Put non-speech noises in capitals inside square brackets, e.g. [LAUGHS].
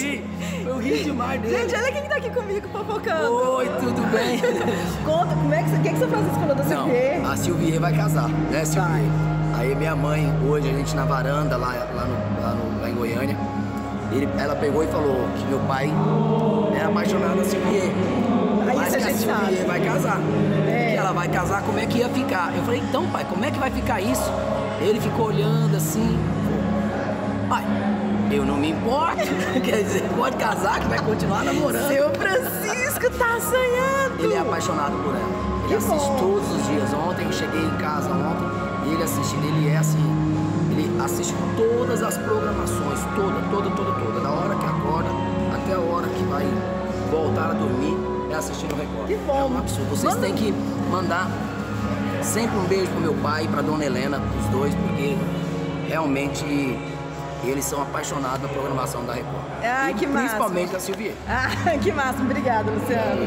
ri. Eu ri demais dele. Gente, olha quem tá aqui comigo fofocando. Oi, tudo bem? [LAUGHS] Conta, como é que você, que, que você faz falou da Não, Silvie? a Silvia vai casar, né, Silvia? Aí minha mãe, hoje, a gente na varanda lá, lá, no, lá, no- lá em Goiânia, ele, ela pegou e falou que meu pai era apaixonado na Silvia. Aí mas isso a que a Silvia sabe. vai casar. É. Ela vai casar, como é que ia ficar? Eu falei, então pai, como é que vai ficar isso? Ele ficou olhando assim, pai, eu não me importo. [LAUGHS] Quer dizer, pode casar que vai continuar namorando. Seu Francisco tá sonhando. Ele é apaixonado por ela. Ele Que assiste bom. todos os dias. Ontem eu cheguei em casa ontem e ele assistindo, ele é assim. Ele assiste todas as programações, toda, toda, toda, toda. Da hora que acorda até a hora que vai voltar a dormir, é assistindo o Record. Que bom. É um absurdo. Vocês Manda- têm que mandar sempre um beijo pro meu pai e pra dona Helena, os dois, porque realmente eles são apaixonados na programação da Record. E que massa. Principalmente a Silvia. Ah, [LAUGHS] que massa. Obrigada, Luciano.